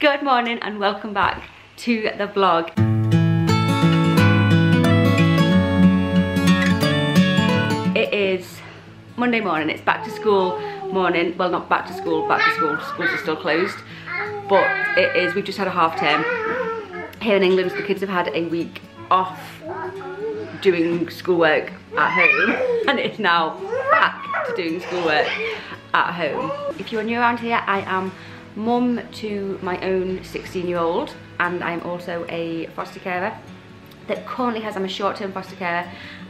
Good morning and welcome back to the vlog. It is Monday morning, it's back to school morning. Well, not back to school, back to school, schools are still closed. But it is, we've just had a half term. Here in England, the kids have had a week off doing schoolwork at home and it's now back to doing schoolwork at home. If you're new around here, I am mum to my own 16 year old and I'm also a foster carer that currently has, I'm a short-term foster carer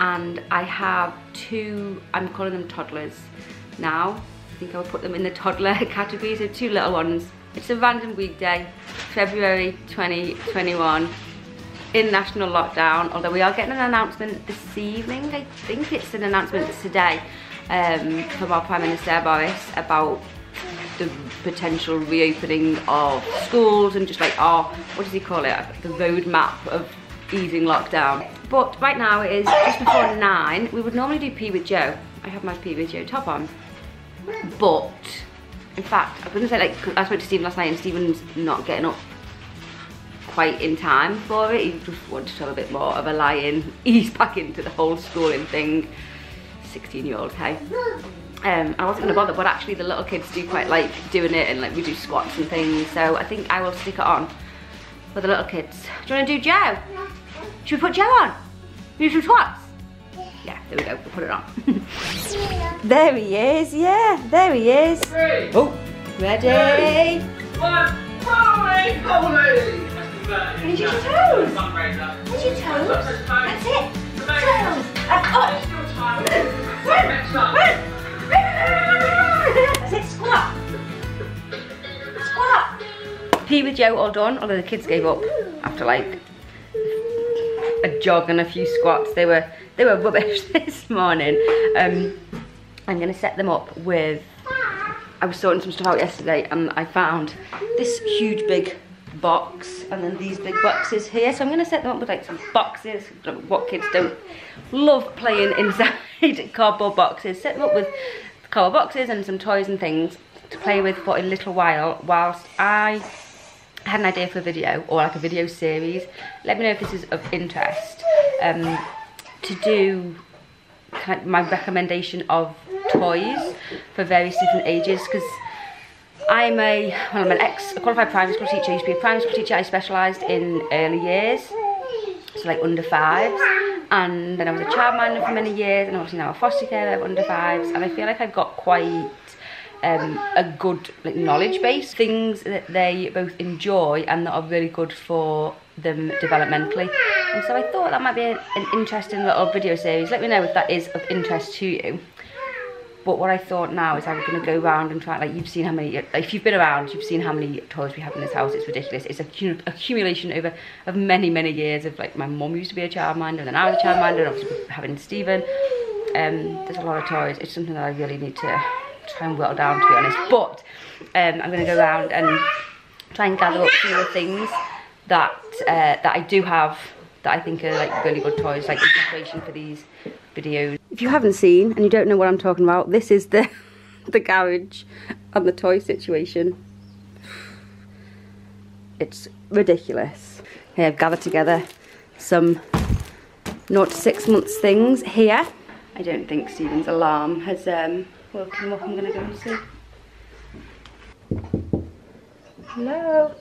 and I have two, I'm calling them toddlers now. I think I would put them in the toddler category, so two little ones. It's a random weekday, February 2021 in national lockdown, although we are getting an announcement this evening, I think it's an announcement today um, from our Prime Minister Boris about the potential reopening of schools and just like our, what does he call it, the roadmap of easing lockdown. But right now it is just before nine. We would normally do PE with Joe. I have my PE with Joe top on. But, in fact, I was gonna say like, I spoke to Stephen last night and Stephen's not getting up quite in time for it. He just wanted to tell a bit more of a lie-in. He's back into the whole schooling thing. 16 year old, hey. Um, I wasn't gonna bother, but actually the little kids do quite like doing it and like we do squats and things. So I think I will stick it on for the little kids. Do you wanna do Joe? Should we put Joe on? You do squats? Yeah, there we go, we'll put it on. there he is, yeah, there he is. Three, Oh, ready? one, holy, holy! Use your toes. Use your toes. That's it. Toes. That's PE with Joe all done, although the kids gave up after like a jog and a few squats. They were they were rubbish this morning. Um, I'm gonna set them up with. I was sorting some stuff out yesterday and I found this huge big box and then these big boxes here. So I'm gonna set them up with like some boxes. What kids don't love playing inside cardboard boxes. Set them up with cardboard boxes and some toys and things to play with for a little while whilst I had an idea for a video or like a video series. Let me know if this is of interest. Um, to do kind of my recommendation of toys for various different ages because I'm a, well, I'm an ex-qualified primary school teacher. I used to be a primary school teacher. I specialised in early years, so like under fives. And then I was a childminder for many years, and obviously now a foster carer under fives. And I feel like I've got quite um, a good like knowledge base, things that they both enjoy and that are really good for them developmentally. And so I thought that might be an interesting little video series. Let me know if that is of interest to you. But what I thought now is I'm going to go around and try, like you've seen how many, if you've been around, you've seen how many toys we have in this house. It's ridiculous. It's a cu- accumulation over of many, many years of like my mum used to be a childminder and then I was a childminder and obviously having Stephen. Um, there's a lot of toys. It's something that I really need to try and whittle down to be honest. But um, I'm going to go around and try and gather up some of the things that, uh, that I do have that I think are like really good toys, like in preparation for these videos. If you haven't seen and you don't know what I'm talking about, this is the the garage and the toy situation. It's ridiculous. Here I've gathered together some not 6 months things here. I don't think Stephen's alarm has um, him up. I'm going to go and see. Hello?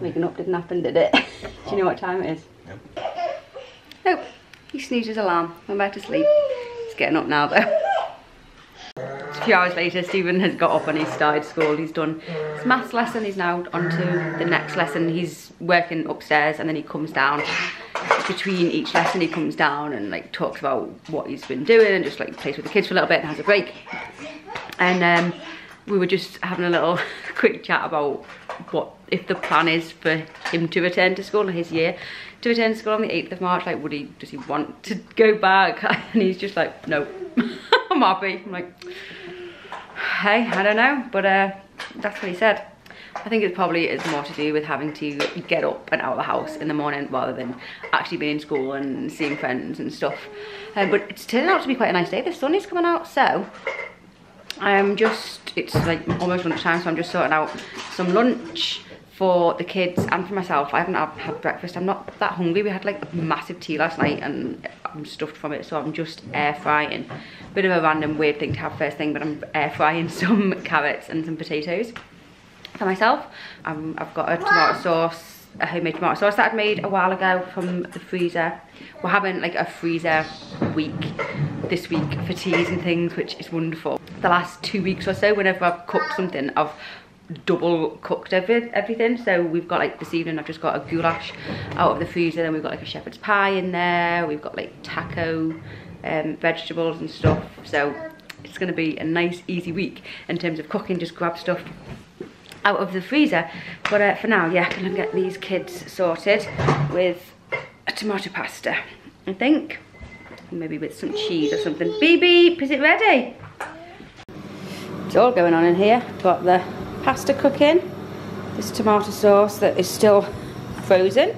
Waking up didn't happen, did it? Do you know what time it is? Nope. He snoozed his alarm. I'm about to sleep. He's getting up now though. A few hours later, Stephen has got up and he's started school. He's done his maths lesson. He's now on to the next lesson. He's working upstairs and then he comes down. Between each lesson, he comes down and like talks about what he's been doing and just like plays with the kids for a little bit and has a break. And um, we were just having a little quick chat about what if the plan is for him to return to school in his year to return to school on the 8th of March like would he does he want to go back? And he's just like no I'm happy. I'm like hey I don't know but uh that's what he said I think it probably is more to do with having to get up and out of the house in the morning rather than actually being in school and seeing friends and stuff. Uh, but it's turning out to be quite a nice day. The sun is coming out, so I'm just, it's like almost lunchtime, so I'm just sorting out some lunch for the kids and for myself. I haven't had, breakfast. I'm not that hungry. We had like a massive tea last night and I'm stuffed from it, so I'm just air frying. Bit of a random weird thing to have first thing, but I'm air frying some carrots and some potatoes for myself. Um, I've got a tomato sauce a homemade tomato sauce that I'd made a while ago from the freezer. We're having like a freezer week this week for teas and things, which is wonderful. The last two weeks or so, whenever I've cooked something, I've double cooked every, everything. So we've got like this evening, I've just got a goulash out of the freezer. Then we've got like a shepherd's pie in there. We've got like taco um, vegetables and stuff. So it's gonna be a nice easy week in terms of cooking, just grab stuff out of the freezer. But uh, for now, yeah, I'm gonna get these kids sorted with a tomato pasta, I think. Maybe with some cheese or something. Beep, is it ready? It's all going on in here. Got the pasta cooking, this tomato sauce that is still frozen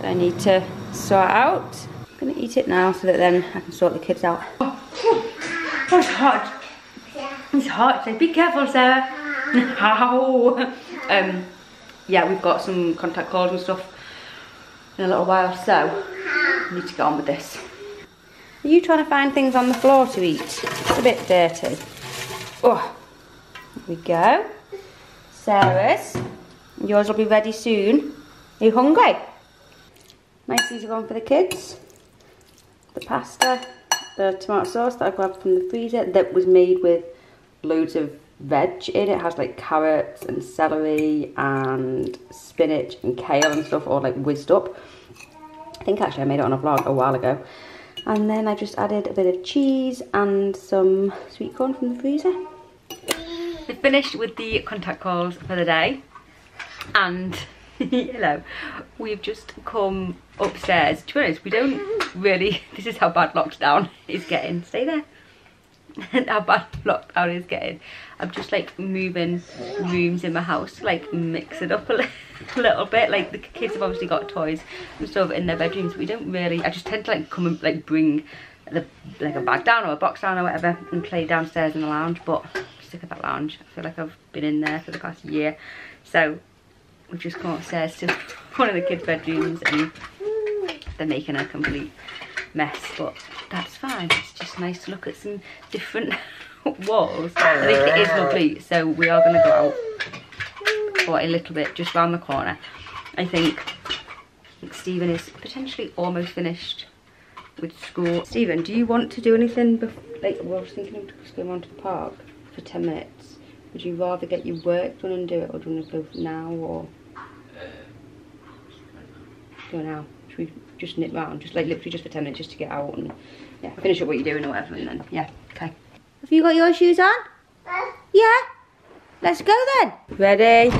that I need to sort out. I'm gonna eat it now so that then I can sort the kids out. Oh, oh it's hot. It's hot, so be careful, Sarah. How? um, yeah, we've got some contact calls and stuff in a little while, so I need to get on with this. Are you trying to find things on the floor to eat? It's a bit dirty. Oh, here we go. Sarah's. Yours will be ready soon. Are you hungry? Nice easy one for the kids. The pasta, the tomato sauce that I grabbed from the freezer that was made with loads of veg in it. has like carrots and celery and spinach and kale and stuff all like whizzed up. I think actually I made it on a vlog a while ago. And then I just added a bit of cheese and some sweet corn from the freezer. We finished with the contact calls for the day. And, hello, we've just come upstairs. To be honest, we don't really, this is how bad lockdown is getting. Stay there. how bad lockdown is getting. I'm just like moving rooms in my house to like mix it up a, li little bit. Like the kids have obviously got toys and stuff in their bedrooms. But We don't really, I just tend to like come and like bring the like a bag down or a box down or whatever and play downstairs in the lounge. But I'm sick of that lounge. I feel like I've been in there for the past year. So we've just come upstairs to one of the kids' bedrooms and they're making a complete mess. But that's fine. It's just nice to look at some different walls. I think it is lovely. So we are going to go out for a little bit just round the corner. I think Stephen is potentially almost finished with school. Stephen, do you want to do anything? Like, well, I was thinking of just going around to the park for 10 minutes. Would you rather get your work done and do it, or do you want to go now, or go now? Should we just nip round, just like literally just for 10 minutes, just to get out and yeah, finish up what you're doing or whatever, and then yeah, okay. Have you got your shoes on? Yeah. Let's go then. Ready?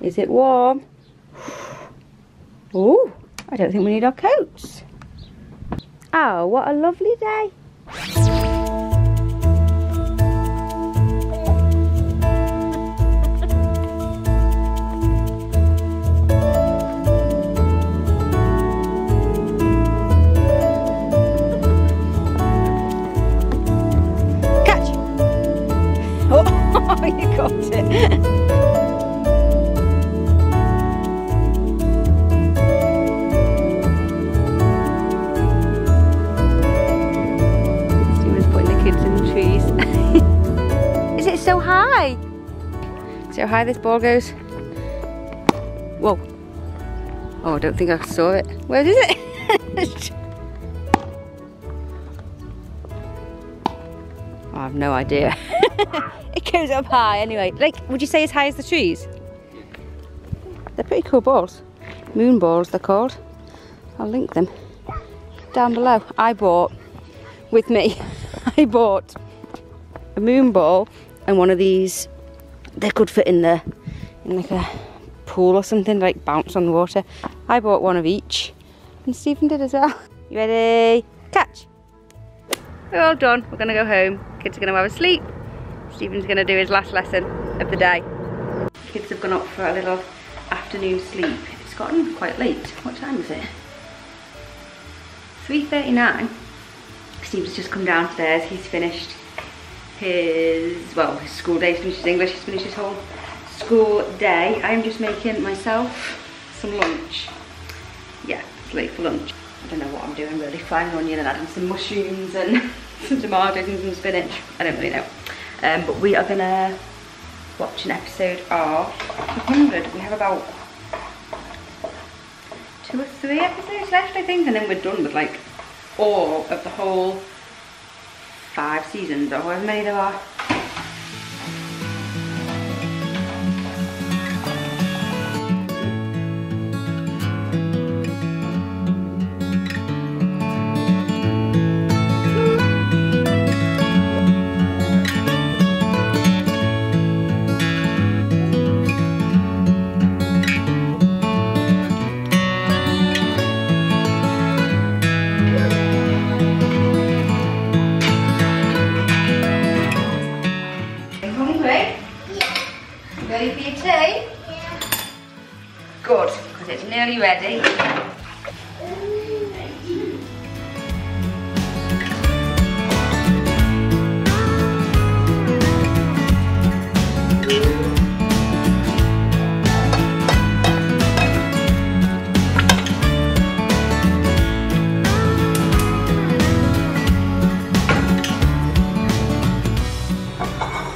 Is it warm? Oh, I don't think we need our coats. Oh, what a lovely day. See how high this ball goes? Whoa. Oh, I don't think I saw it. Where is it? oh, I have no idea. it goes up high anyway. Like, would you say as high as the trees? They're pretty cool balls. Moon balls, they're called. I'll link them down below. I bought, with me, I bought a moon ball and one of these they could fit in the in like a pool or something, like bounce on the water. I bought one of each, and Stephen did as well. You ready? Catch! We're all done. We're gonna go home. Kids are gonna have a sleep. Stephen's gonna do his last lesson of the day. Kids have gone up for a little afternoon sleep. It's gotten quite late. What time is it? 3.39. Steve's just come downstairs. He's finished his, well, his school day. He's finished his English, he's finished his whole school day. I'm just making myself some lunch. Yeah, it's late for lunch. I don't know what I'm doing really, frying onion and adding some mushrooms and some tomatoes and some spinach. I don't really know. Um, but we are gonna watch an episode of 100. We have about two or three episodes left, I think, and then we're done with like all of the whole five seasons or however many there are. Ready for your tea? Good, because it's nearly ready.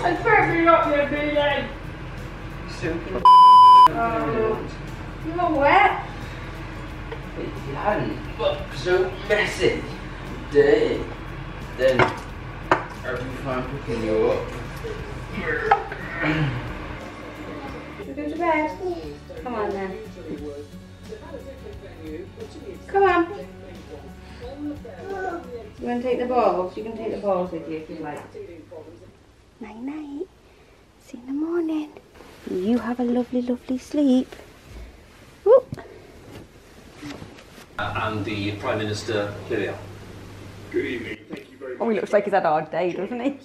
And pick me up, Um, you BA! Simple. You're wet. If you hadn't got so messy day, then I'd be fine picking you up. Go to bed. Come on then. Come on. You want to take the balls? You can take the balls with you if you like. Night night. See you in the morning. You have a lovely, lovely sleep. Woo. Uh, and the Prime Minister Kirill. Good evening. Thank you very much. Oh, he looks like he's had a hard day, doesn't he?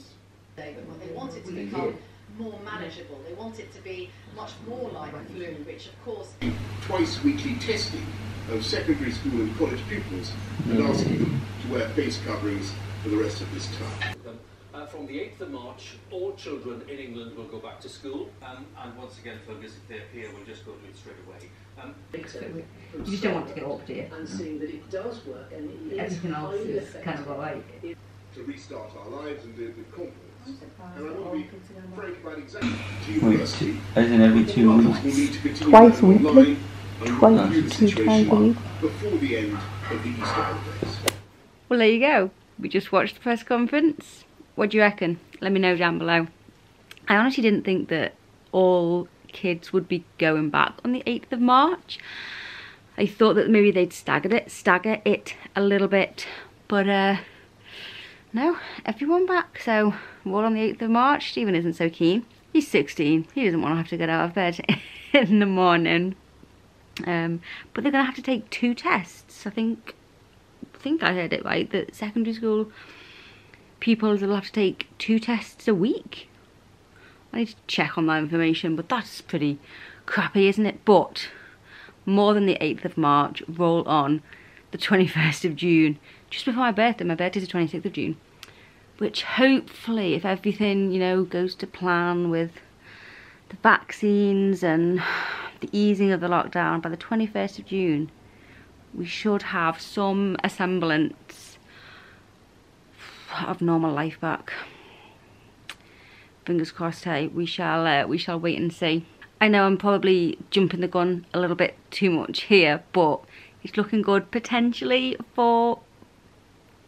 but what they want it to become more manageable. They want it to be much more like flu, which of course Twice weekly testing of secondary school and college pupils and asking them to wear face coverings for the rest of this term. From the 8th of March, all children in England will go back to school. Um, and once again, Fergus, if they appear, we'll just go to it straight away. Um, You just don't want to get up, do you? and seeing that it does work and it is Everything else is kind of alright. To restart our lives and do it with confidence. And I want to be frank about exactly Wait, university. as in every two weeks. need to continue Twice going weekly? Twice- review two times a week? before the end of the Easter holidays. Well, there you go. We just watched the press conference. What do you reckon? Let me know down below. I honestly didn't think that all kids would be going back on the 8th of March. I thought that maybe they'd stagger it, stagger it a little bit, but uh, no, everyone back. So we're on the 8th of March. Stephen isn't so keen. He's 16. He doesn't want to have to get out of bed in the morning. Um, but they're going to have to take two tests. I think I think I heard it right that secondary school pupils will have to take two tests a week. I need to check on that information, but that's pretty crappy, isn't it? But more than the 8th of March, roll on the 21st of June, just before my birthday. My birthday's the 26th of June, which hopefully, if everything, you know, goes to plan with the vaccines and the easing of the lockdown, by the 21st of June, we should have some semblance of normal life back. Fingers crossed, hey, we shall uh, we shall wait and see. I know I'm probably jumping the gun a little bit too much here, but it's looking good potentially for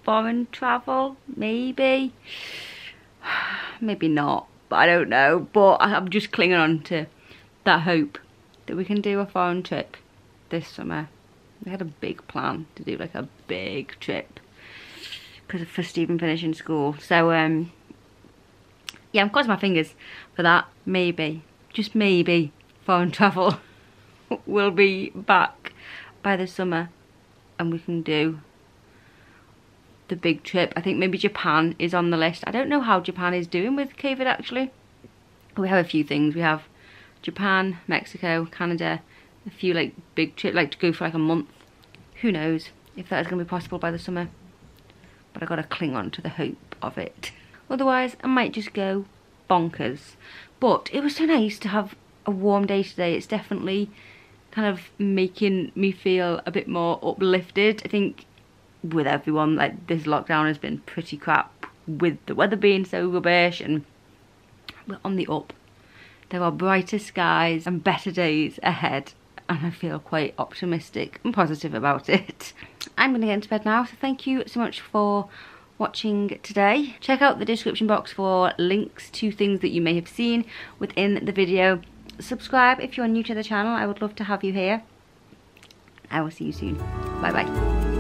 foreign travel, maybe. Maybe not, but I don't know. But I'm just clinging on to that hope that we can do a foreign trip this summer. We had a big plan to do like a big trip because for Stephen finishing school. So um, yeah, I'm crossing my fingers for that. Maybe, just maybe, foreign travel will be back by the summer, and we can do the big trip. I think maybe Japan is on the list. I don't know how Japan is doing with COVID actually. We have a few things. We have Japan, Mexico, Canada, a few like big trip, like to go for like a month. Who knows if that is going to be possible by the summer? But I got to cling on to the hope of it. Otherwise, I might just go bonkers. But it was so nice to have a warm day today. It's definitely kind of making me feel a bit more uplifted. I think with everyone, like this lockdown has been pretty crap with the weather being so rubbish and we're on the up. There are brighter skies and better days ahead and I feel quite optimistic and positive about it. I'm going to get into bed now, so thank you so much for watching today. Check out the description box for links to things that you may have seen within the video. Subscribe if you're new to the channel, I would love to have you here. I will see you soon. Bye bye.